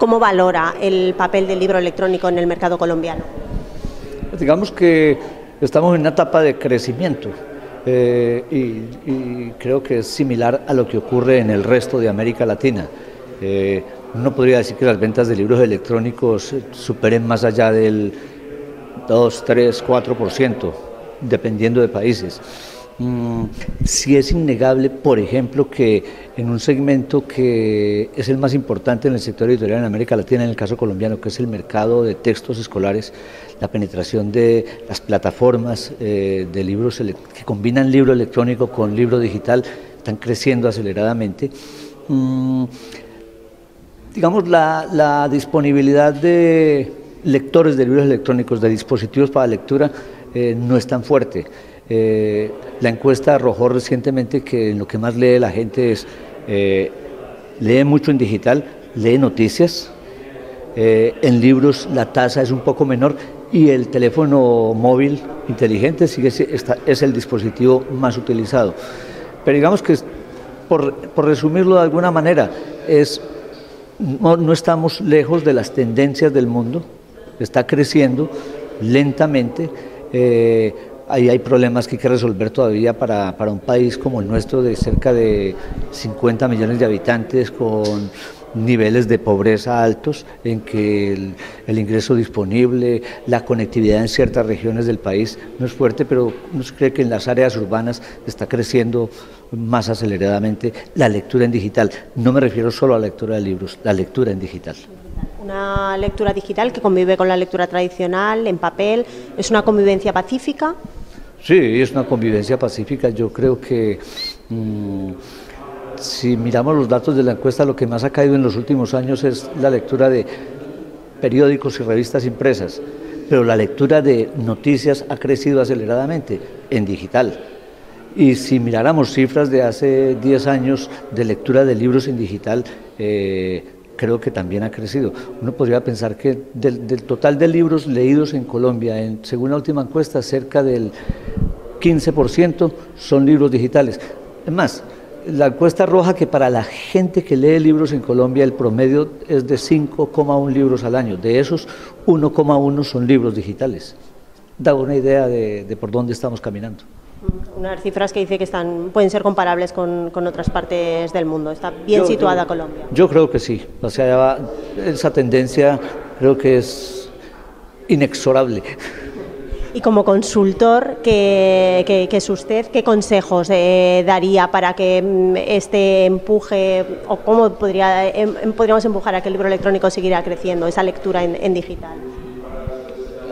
¿Cómo valora el papel del libro electrónico en el mercado colombiano? Digamos que estamos en una etapa de crecimiento. Eh, y, creo que es similar a lo que ocurre en el resto de América Latina. Eh, no podría decir que las ventas de libros electrónicos superen más allá del 2, 3, 4%, dependiendo de países. Mm, sí es innegable, por ejemplo, que en un segmento que es el más importante en el sector editorial en América Latina, en el caso colombiano, que es el mercado de textos escolares, la penetración de las plataformas eh, de libros que combinan libro electrónico con libro digital están creciendo aceleradamente. Mm, digamos, la, disponibilidad de lectores de libros electrónicos, de dispositivos para lectura, eh, no es tan fuerte. Eh, la encuesta arrojó recientemente que lo que más lee la gente es, eh, lee mucho en digital, lee noticias, en libros la tasa es un poco menor y el teléfono móvil inteligente sigue, es el dispositivo más utilizado. Pero digamos que, por, por resumirlo de alguna manera, es no, estamos lejos de las tendencias del mundo, está creciendo lentamente. Eh, ahí hay problemas que hay que resolver todavía para, para, un país como el nuestro de cerca de 50 millones de habitantes con niveles de pobreza altos, en que el, ingreso disponible, la conectividad en ciertas regiones del país no es fuerte, pero no se cree que en las áreas urbanas está creciendo más aceleradamente la lectura en digital. No me refiero solo a la lectura de libros, la lectura en digital. Una lectura digital que convive con la lectura tradicional, en papel, ¿es una convivencia pacífica? Sí, es una convivencia pacífica. Yo creo que... Mm, si miramos los datos de la encuesta, lo que más ha caído en los últimos años es la lectura de periódicos y revistas impresas, pero la lectura de noticias ha crecido aceleradamente en digital. Y si miráramos cifras de hace 10 años de lectura de libros en digital, eh, creo que también ha crecido. Uno podría pensar que del, total de libros leídos en Colombia, según la última encuesta, cerca del 15% son libros digitales. Es más, la encuesta roja que para la gente que lee libros en Colombia el promedio es de 5,1 libros al año. De esos, 1,1 son libros digitales. Da una idea de, por dónde estamos caminando. Unas cifras que dice que están, pueden ser comparables con, otras partes del mundo. ¿Está bien situada Colombia? Yo creo que sí. O sea, esa tendencia creo que es inexorable. Y como consultor, ¿qué, es usted? ¿Qué consejos eh, daría para que mm, este empuje, o cómo em, em, podríamos empujar a que el libro electrónico siguiera creciendo, esa lectura en, digital?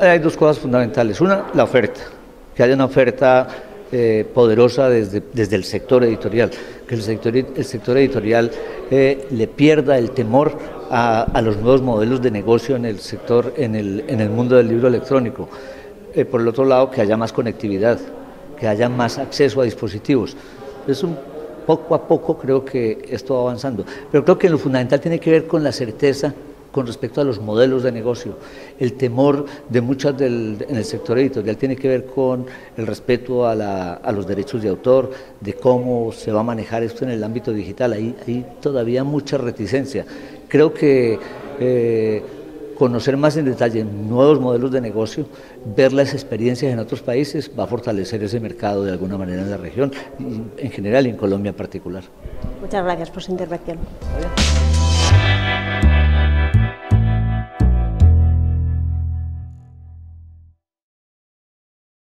Hay dos cosas fundamentales. Una, la oferta, que haya una oferta eh, poderosa desde, desde, el sector editorial, que el sector, el sector editorial eh, le pierda el temor a, a, los nuevos modelos de negocio en el sector, en el, en el mundo del libro electrónico. Eh, por el otro lado, que haya más conectividad, que haya más acceso a dispositivos. Es un poco a poco creo que esto va avanzando. Pero creo que lo fundamental tiene que ver con la certeza con respecto a los modelos de negocio. El temor de muchas del, en el sector editorial tiene que ver con el respeto a, los derechos de autor, de cómo se va a manejar esto en el ámbito digital. Hay, hay todavía mucha reticencia. Creo que eh, conocer más en detalle nuevos modelos de negocio, ver las experiencias en otros países, va a fortalecer ese mercado de alguna manera en la región, en general y en Colombia en particular. Muchas gracias por su intervención.